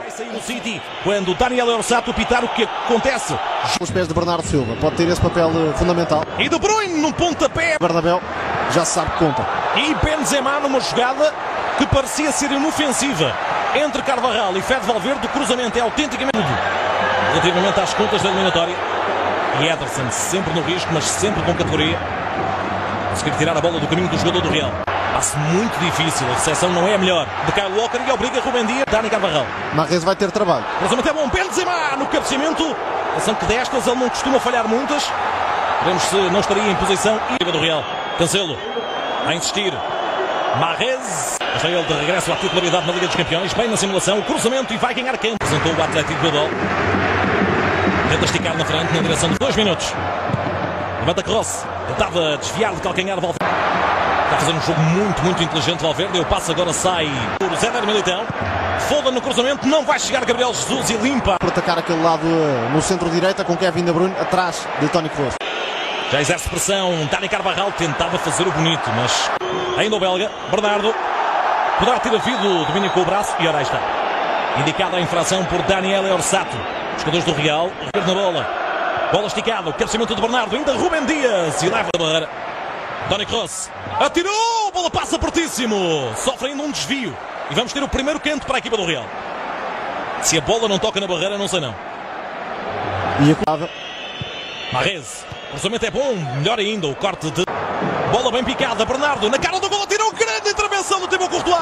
Vai sair o City quando Daniel Orsato pitar o que acontece. Os pés de Bernardo Silva, pode ter esse papel eh, fundamental. E De Bruyne num pontapé. Bernabéu já sabe que conta. E Benzema numa jogada que parecia ser inofensiva. Entre Carvajal e Fede Valverde, o cruzamento é autenticamente relativamente às contas da eliminatória. E Ederson sempre no risco, mas sempre com categoria. Conseguir tirar a bola do caminho do jogador do Real. Passe muito difícil, a recepção não é a melhor. De Kyle Walker e obriga Rubem Dias, Dani Carvajal. Marrez vai ter trabalho. Cruzamento é bom, Benzema no cabeceamento. Ação que destas ele não costuma falhar muitas. Veremos se não estaria em posição. E do Real. Cancelo a insistir. Marrez. Já ele de regresso à titularidade na Liga dos Campeões. Bem na simulação. O cruzamento e vai ganhar quem? Apresentou o Atlético Bilbao. Tenta esticar na frente na direção de dois minutos. Levanta Cross. Tentava desviar de calcanhar Valverde. Está fazer um jogo muito, muito inteligente Valverde. O passo agora sai por Zéder Militão. Foda no cruzamento. Não vai chegar Gabriel Jesus e limpa. Por atacar aquele lado eh, no centro-direita com Kevin De Bruyne atrás de Toni Kroos. Já exerce pressão. Dani Carvajal tentava fazer o bonito, mas ainda o belga. Bernardo poderá ter havido domínio com o braço e ora está. Indicada a infração por Daniel Orsato. Os jogadores do Real, na bola. Bola esticada, o cabeceamento de Bernardo, ainda Rubem Dias e leva a barreira. Tony Kroos atirou, bola passa pertíssimo. Sofre ainda um desvio. E vamos ter o primeiro canto para a equipa do Real. Se a bola não toca na barreira, não sei não. E a Marrez, o cruzamento é bom, melhor ainda o corte de bola bem picada. Bernardo na cara do gol, tirou grande intervenção do Thibaut Courtois.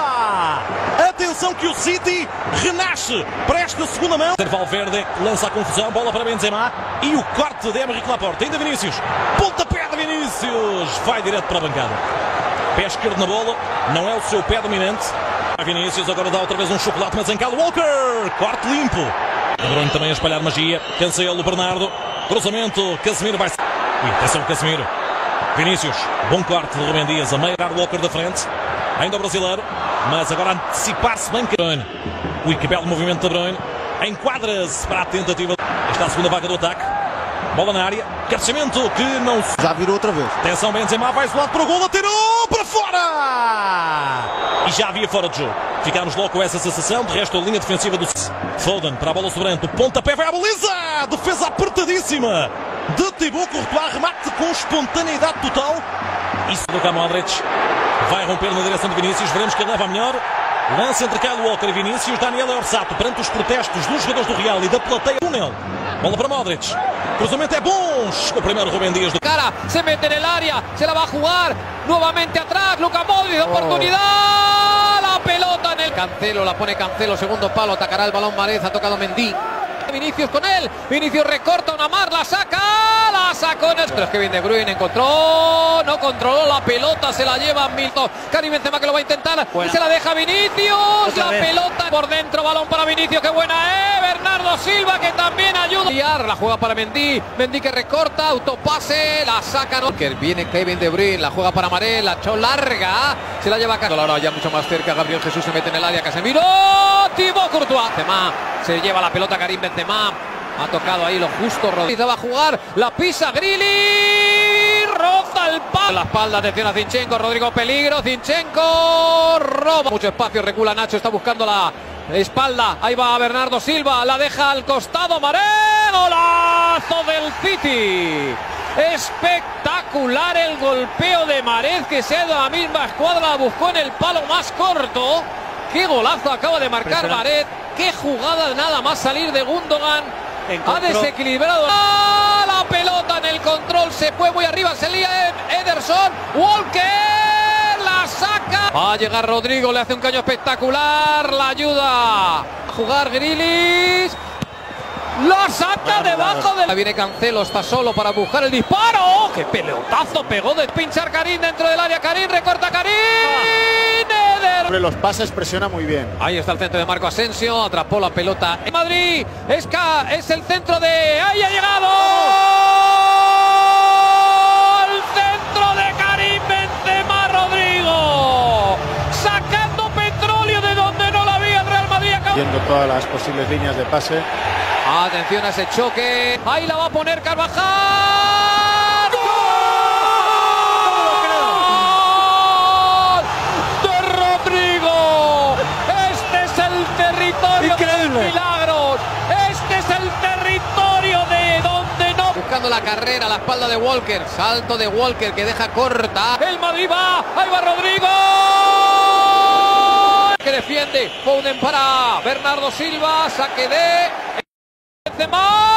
Atenção que o City renasce para esta segunda mão. Valverde lança a confusão, bola para Benzema e o corte de Emerick Laporte. Ainda Vinícius, pontapé de Vinícius, vai direto para a bancada. Pé esquerdo na bola, não é o seu pé dominante. Vinícius agora dá outra vez um chocolate, mas em Walker, corte limpo. De também a espalhar magia. Cancelo, Bernardo. Cruzamento. Casemiro vai. Ui, atenção, Casemiro. Vinícius. Bom corte de Rubem Dias. A meia Walker da frente. Ainda o brasileiro. Mas agora antecipar-se bem. Ui, que belo movimento de Bruyne. Enquadra-se para a tentativa. Esta é a segunda vaga do ataque. Bola na área. Cabeceamento que não. Já virou outra vez. Atenção, Benzema vai isolado para o gol. Atirou para fora! E já havia fora de jogo. Ficámos logo com essa sensação. De resto, a linha defensiva do Foden para a bola sobrante. O pontapé vai à baliza. Defesa apertadíssima de Thibaut Courtois. Remate com espontaneidade total. Isso do Modric. Vai romper na direção de Vinícius. Veremos quem leva a melhor. Lance entre Kyle Walker e Vinícius. Daniel Orsato perante os protestos dos jogadores do Real e da plateia. Túnel. Bola para Modric. Cruzamento é bom. Chegou primeiro Rubem Dias. Do... Cara, se mete el área. Se la va a jugar. Nuevamente atrás. Luca Modric. Oportunidad. La pelota el Cancelo. La pone Cancelo. Segundo palo. Atacará el balón Marez. Ha tocado Mendy. Vinicius con él. Vinicius recorta una. La saca. La sacó en el. Pero es que De Bruyne encontró. No controló la pelota. Se la lleva Milton. Karim Benzema que lo va a intentar. Y se la deja Vinicius. La pelota por dentro. Balón para Vinicius. Qué buena es. Bernardo Silva que también ayuda. La juega para Mendy. Mendy que recorta. Autopase. La saca. No. Que viene Kevin De Bruyne. La juega para Marel. La echó larga. Se la lleva a Ahora ya mucho más cerca. Gabriel Jesús se mete en el área. Casemiro. Thibaut Courtois. Benzema. Se lleva la pelota Karim Benzema. Ha tocado ahí lo justo. Rodríguez va a jugar. La pisa Grilly. Roza el palo. La espalda. Atención a Zinchenko. Rodrigo peligro. Zinchenko. Roba. Mucho espacio. Recula Nacho. Está buscando la espalda. Ahí va Bernardo Silva. La deja al costado. Maré. Golazo del City. Espectacular el golpeo de Marez que se ha ido a la misma escuadra. Buscó en el palo más corto. Qué golazo acaba de marcar Maret. Qué jugada nada más salir de Gundogan. Ha desequilibrado ¡Ah! la pelota en el control. Se fue muy arriba. Se lía Ederson. Walker la saca. Va a llegar Rodrigo. Le hace un caño espectacular. La ayuda a jugar Grilis. La saca debajo de la... Viene Cancelo, está solo para buscar el disparo. ¡Oh, ¡Qué pelotazo pegó de pinchar Karim dentro del área! Karim, recorta Karim. Sobre los pases presiona muy bien. Ahí está el centro de Marco Asensio, atrapó la pelota en Madrid. Es, es el centro de... ¡Ahí ha llegado! ¡El centro de Karim Benzema Rodrigo! Sacando petróleo de donde no la había el Real Madrid. Viendo todas las posibles líneas de pase. Atención a ese choque. Ahí la va a poner Carvajal. La carrera a la espalda de Walker. Salto de Walker que deja corta. El Madrid. Ahí va Rodrigo. Que defiende. Foden para Bernardo Silva. Saque de. Benzema.